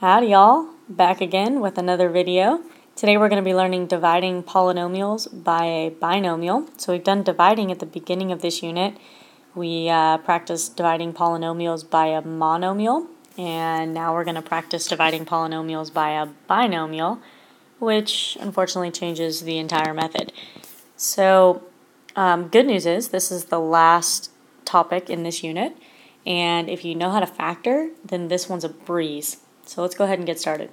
Howdy y'all, back again with another video. Today we're going to be learning dividing polynomials by a binomial. So we've done dividing at the beginning of this unit. We uh, practiced dividing polynomials by a monomial, and now we're going to practice dividing polynomials by a binomial, which unfortunately changes the entire method. So um, good news is this is the last topic in this unit, and if you know how to factor, then this one's a breeze. So let's go ahead and get started.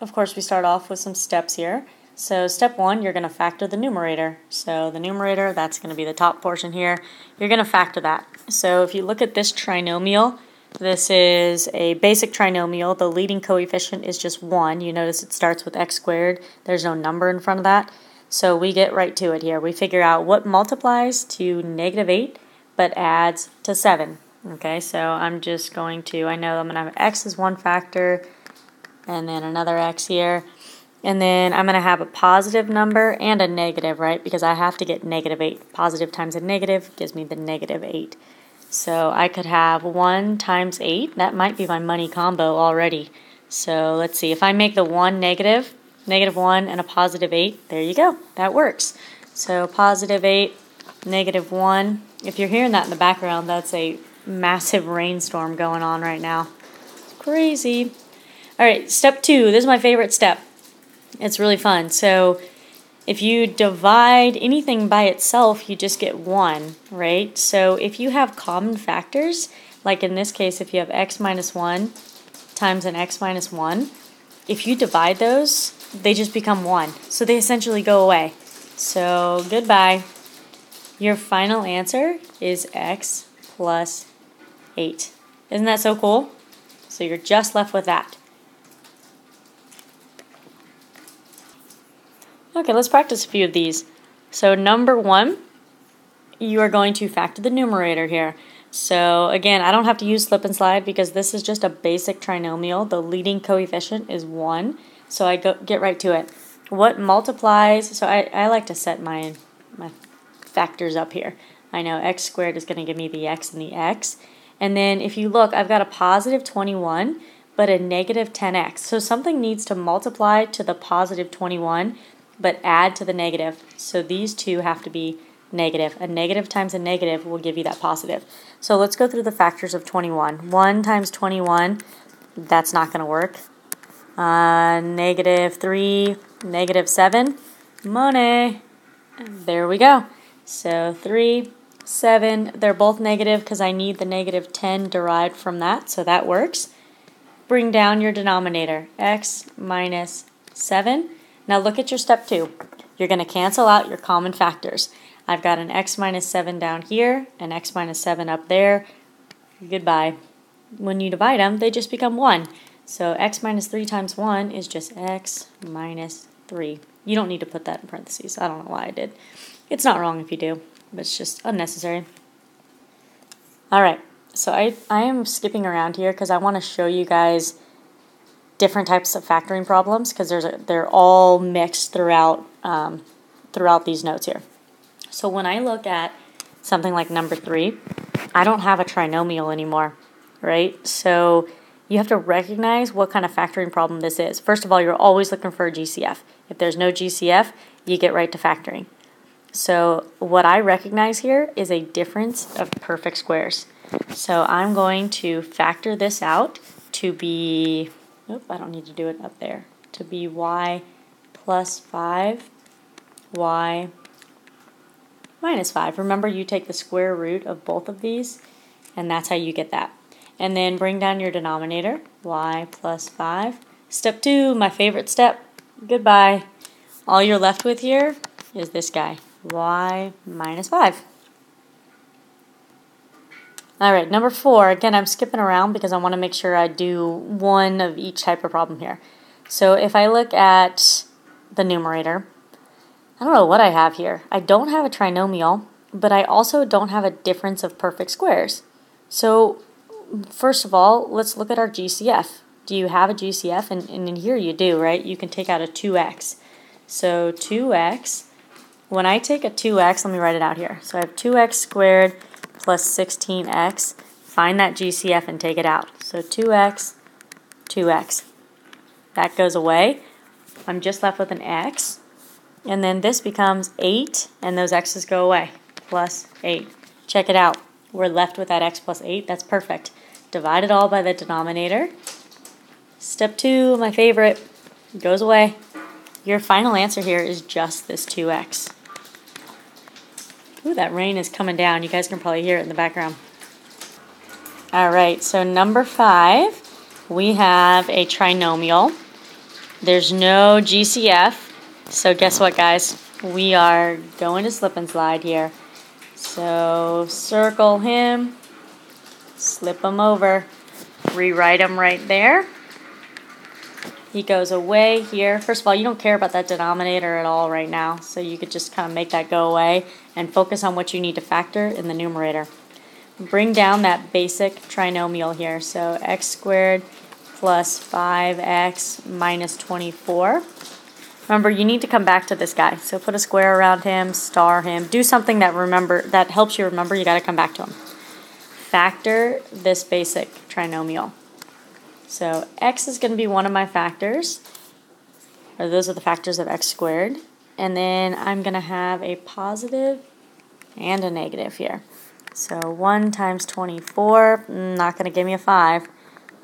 Of course, we start off with some steps here. So step one, you're going to factor the numerator. So the numerator, that's going to be the top portion here. You're going to factor that. So if you look at this trinomial, this is a basic trinomial. The leading coefficient is just 1. You notice it starts with x squared. There's no number in front of that. So we get right to it here. We figure out what multiplies to negative 8 but adds to 7. Okay, so I'm just going to, I know I'm going to have x as one factor, and then another x here. And then I'm going to have a positive number and a negative, right? Because I have to get negative 8. Positive times a negative gives me the negative 8. So I could have 1 times 8. That might be my money combo already. So let's see. If I make the 1 negative, negative 1 and a positive 8, there you go. That works. So positive 8, negative 1. If you're hearing that in the background, that's a massive rainstorm going on right now. It's crazy. All right, step two. This is my favorite step. It's really fun. So if you divide anything by itself, you just get one, right? So if you have common factors, like in this case, if you have x minus 1 times an x minus 1, if you divide those, they just become 1. So they essentially go away. So goodbye. Your final answer is x plus 8. Isn't that so cool? So you're just left with that. Okay, let's practice a few of these. So number one, you are going to factor the numerator here. So again, I don't have to use slip and slide because this is just a basic trinomial. The leading coefficient is 1, so I go, get right to it. What multiplies, so I, I like to set my, my factors up here. I know x squared is going to give me the x and the x. And then if you look, I've got a positive 21, but a negative 10x. So something needs to multiply to the positive 21, but add to the negative. So these two have to be negative. A negative times a negative will give you that positive. So let's go through the factors of 21. 1 times 21, that's not going to work. Uh, negative 3, negative 7, money. There we go. So 3 7. They're both negative because I need the negative 10 derived from that, so that works. Bring down your denominator, x minus 7. Now look at your step 2. You're going to cancel out your common factors. I've got an x minus 7 down here, an x minus 7 up there. Goodbye. When you divide them, they just become 1. So x minus 3 times 1 is just x minus 3. You don't need to put that in parentheses. I don't know why I did. It's not wrong if you do but it's just unnecessary. All right, so I, I am skipping around here because I want to show you guys different types of factoring problems because there's a, they're all mixed throughout um, throughout these notes here. So when I look at something like number three, I don't have a trinomial anymore, right? So you have to recognize what kind of factoring problem this is. First of all, you're always looking for a GCF. If there's no GCF, you get right to factoring. So what I recognize here is a difference of perfect squares. So I'm going to factor this out to be, nope, I don't need to do it up there, to be y plus 5, y minus 5. Remember you take the square root of both of these, and that's how you get that. And then bring down your denominator, y plus 5. Step 2, my favorite step, goodbye. All you're left with here is this guy y minus 5. All right, number four, again, I'm skipping around because I want to make sure I do one of each type of problem here. So if I look at the numerator, I don't know what I have here. I don't have a trinomial, but I also don't have a difference of perfect squares. So first of all, let's look at our GCF. Do you have a GCF? And, and in here you do, right? You can take out a 2x. So 2x when I take a 2x, let me write it out here. So I have 2x squared plus 16x. find that GCF and take it out. So 2x, 2x. That goes away. I'm just left with an x. And then this becomes 8, and those x's go away, plus 8. Check it out. We're left with that x plus 8. That's perfect. Divide it all by the denominator. Step 2, my favorite, goes away. Your final answer here is just this 2x. Ooh, that rain is coming down. You guys can probably hear it in the background. All right, so number 5, we have a trinomial. There's no GCF. So guess what, guys? We are going to slip and slide here. So circle him, slip him over, rewrite him right there. He goes away here. First of all, you don't care about that denominator at all right now, so you could just kind of make that go away and focus on what you need to factor in the numerator. Bring down that basic trinomial here. So x squared plus 5x minus 24. Remember, you need to come back to this guy. So put a square around him, star him, do something that remember that helps you remember. You got to come back to him. Factor this basic trinomial. So x is going to be one of my factors, or those are the factors of x squared. And then I'm going to have a positive and a negative here. So 1 times 24, not going to give me a 5.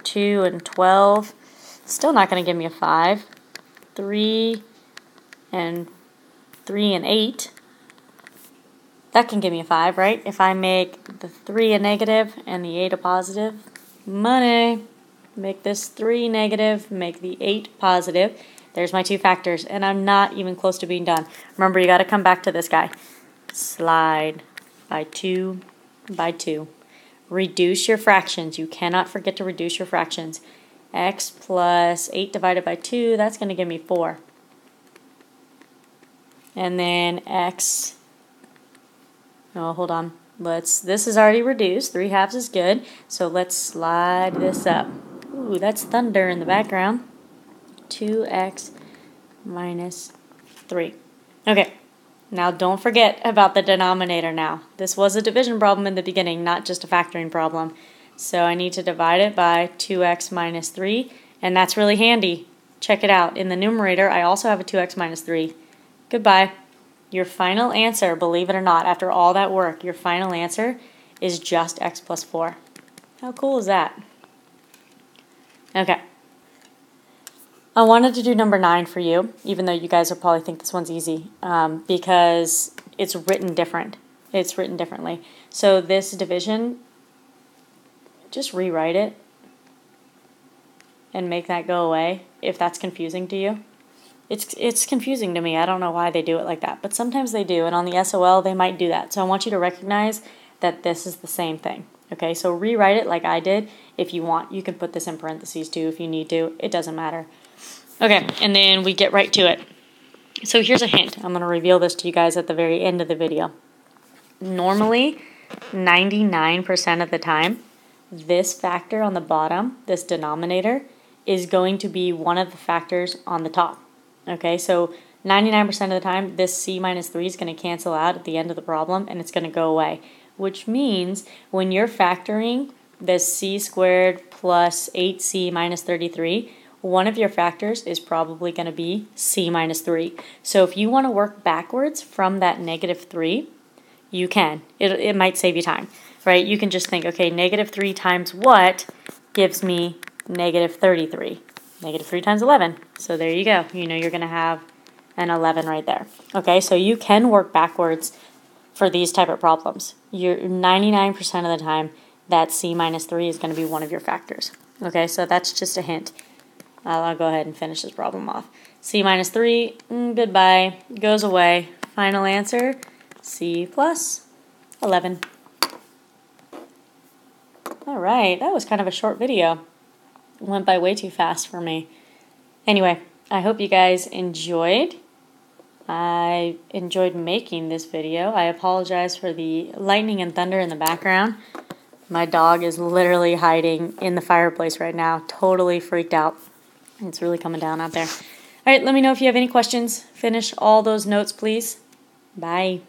2 and 12, still not going to give me a 5. 3 and 3 and 8, that can give me a 5, right? If I make the 3 a negative and the 8 a positive, money. Make this 3 negative, make the 8 positive. There's my two factors, and I'm not even close to being done. Remember, you got to come back to this guy. Slide by 2 by 2. Reduce your fractions. You cannot forget to reduce your fractions. x plus 8 divided by 2, that's going to give me 4 and then x, oh, hold on. Let's, this is already reduced. 3 halves is good. So let's slide this up. Ooh, that's thunder in the background. 2x minus 3. Okay, now don't forget about the denominator now. This was a division problem in the beginning, not just a factoring problem. So I need to divide it by 2x minus 3, and that's really handy. Check it out. In the numerator, I also have a 2x minus 3. Goodbye. Your final answer, believe it or not, after all that work, your final answer is just x plus 4. How cool is that? Okay. I wanted to do number 9 for you, even though you guys will probably think this one's easy, um, because it's written different. It's written differently. So this division, just rewrite it and make that go away if that's confusing to you. It's, it's confusing to me. I don't know why they do it like that, but sometimes they do. And on the SOL, they might do that. So I want you to recognize that this is the same thing. Okay, so rewrite it like I did if you want. You can put this in parentheses too if you need to. It doesn't matter. Okay, and then we get right to it. So here's a hint. I'm going to reveal this to you guys at the very end of the video. Normally, 99% of the time, this factor on the bottom, this denominator, is going to be one of the factors on the top. Okay, so 99% of the time, this c minus 3 is going to cancel out at the end of the problem and it's going to go away. Which means when you're factoring this c squared plus 8c minus 33, one of your factors is probably going to be c minus 3. So if you want to work backwards from that negative 3, you can. It, it might save you time, right? You can just think, okay, negative 3 times what gives me negative 33? negative 3 times 11. So there you go. You know you're going to have an 11 right there. Okay, so you can work backwards for these type of problems. You're 99% of the time that C minus 3 is going to be one of your factors. Okay, so that's just a hint. I'll, go ahead and finish this problem off. C minus 3, mm, goodbye, goes away. Final answer, C plus 11. All right, that was kind of a short video went by way too fast for me. Anyway, I hope you guys enjoyed. I enjoyed making this video. I apologize for the lightning and thunder in the background. My dog is literally hiding in the fireplace right now, totally freaked out. It's really coming down out there. All right, let me know if you have any questions. Finish all those notes, please. Bye.